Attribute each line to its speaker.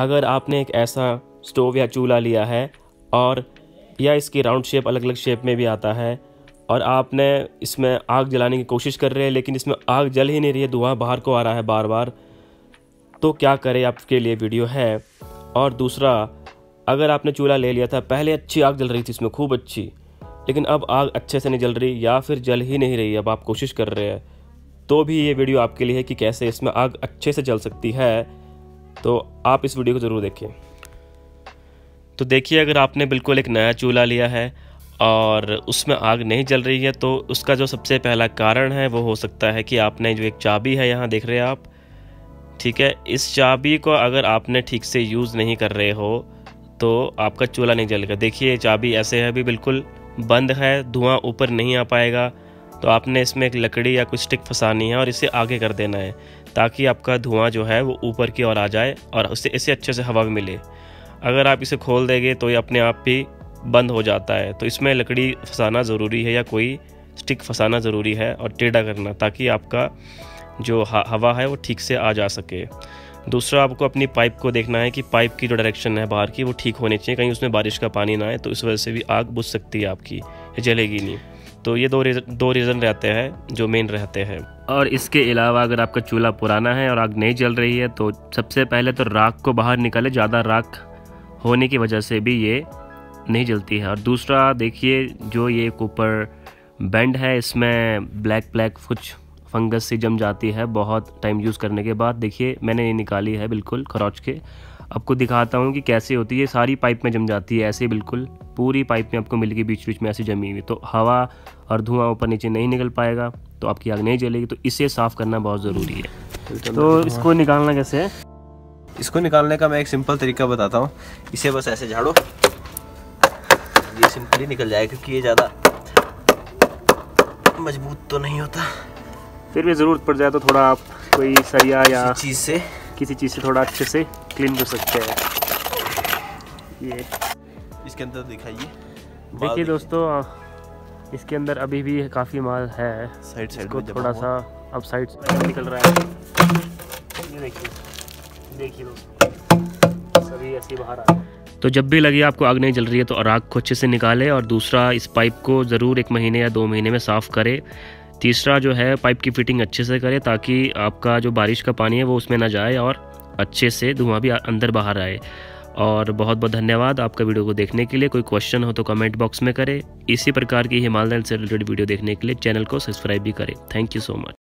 Speaker 1: अगर आपने एक ऐसा स्टोव या चूल्हा लिया है और या इसकी राउंड शेप अलग अलग शेप में भी आता है और आपने इसमें आग जलाने की कोशिश कर रहे हैं, लेकिन इसमें आग जल ही नहीं रही है, धुआँ बाहर को आ रहा है बार बार तो क्या करें? आपके लिए वीडियो है। और दूसरा, अगर आपने चूल्हा ले लिया था, पहले अच्छी आग जल रही थी इसमें, खूब अच्छी, लेकिन अब आग अच्छे से नहीं जल रही या फिर जल ही नहीं रही, अब आप कोशिश कर रहे हैं तो भी ये वीडियो आपके लिए है कि कैसे इसमें आग अच्छे से जल सकती है। तो आप इस वीडियो को ज़रूर देखें तो देखिए, अगर आपने बिल्कुल एक नया चूल्हा लिया है और उसमें आग नहीं जल रही है तो उसका जो सबसे पहला कारण है, वो हो सकता है कि आपने जो एक चाबी है, यहाँ देख रहे हैं आप, ठीक है? इस चाबी को अगर आपने ठीक से यूज़ नहीं कर रहे हो तो आपका चूल्हा नहीं जलेगा। देखिए चाबी ऐसे है, अभी बिल्कुल बंद है, धुआँ ऊपर नहीं आ पाएगा तो आपने इसमें एक लकड़ी या कुछ स्टिक फंसानी है और इसे आगे कर देना है, ताकि आपका धुआँ जो है वो ऊपर की ओर आ जाए और उससे इसे अच्छे से हवा भी मिले। अगर आप इसे खोल देंगे तो ये अपने आप ही बंद हो जाता है। तो इसमें लकड़ी फंसाना ज़रूरी है या कोई स्टिक फंसाना ज़रूरी है और टेढ़ा करना, ताकि आपका जो हवा है वो ठीक से आ जा सके। दूसरा, आपको अपनी पाइप को देखना है कि पाइप की जो डायरेक्शन है बाहर की वो ठीक होनी चाहिए, कहीं उसमें बारिश का पानी ना आए तो इस वजह से भी आग बुझ सकती है आपकी जलेगी नहीं। तो ये दो रीज़न दो रीज़न रहते हैं, जो मेन रहते हैं। और इसके अलावा अगर आपका चूल्हा पुराना है और आग नहीं जल रही है तो सबसे पहले तो राख को बाहर निकाले, ज़्यादा राख होने की वजह से भी ये नहीं जलती है। और दूसरा, देखिए, जो ये ऊपर बैंड है, इसमें ब्लैक ब्लैक कुछ फंगस सी जम जाती है बहुत टाइम यूज़ करने के बाद। देखिए, मैंने ये निकाली है बिल्कुल, खरोच के। आपको दिखाता हूँ कि कैसे होती है। सारी पाइप में जम जाती है, ऐसे बिल्कुल। पूरी पाइप में आपको मिलेगी बीच बीच में ऐसी जमी हुई तो हवा और धुआँ ऊपर नीचे नहीं निकल पाएगा तो आपकी आग नहीं जलेगी। तो इसे साफ़ करना बहुत ज़रूरी है। तो इसको निकालना कैसे है?
Speaker 2: इसको निकालने का मैं एक सिंपल तरीका बताता हूँ। इसे बस ऐसे झाड़ो। ये सिंपली निकल जाएगा क्योंकि ये ज़्यादा मज़बूत तो नहीं होता।
Speaker 1: फिर भी ज़रूरत पड़ जाए तो थोड़ा आप कोई सरिया या
Speaker 2: चीज़ से।
Speaker 1: किसी चीज़ से थोड़ा अच्छे से क्लीन कर सकते हैं। ये
Speaker 2: इसके अंदर दिखाइए।
Speaker 1: देखिए दोस्तों इसके अंदर अभी भी काफ़ी माल है।
Speaker 2: साइड साइड
Speaker 1: को थोड़ा सा अब साइड निकल रहा है। ये देखिए देखिए दोस्तों सभी ऐसे बाहर आ तो जब भी लगे आपको आग नहीं जल रही है तो आग को अच्छे से निकाले और दूसरा इस पाइप को ज़रूर एक महीने या दो महीने में साफ़ करें। तीसरा जो है पाइप की फिटिंग अच्छे से करें ताकि आपका जो बारिश का पानी है वो उसमें ना जाए और अच्छे से धुआँ भी अंदर बाहर आए। और बहुत बहुत धन्यवाद आपका वीडियो को देखने के लिए। कोई क्वेश्चन हो तो कमेंट बॉक्स में करें। इसी प्रकार की हिमालयन से रिलेटेड वीडियो देखने के लिए चैनल को सब्सक्राइब भी करें। Thank you so much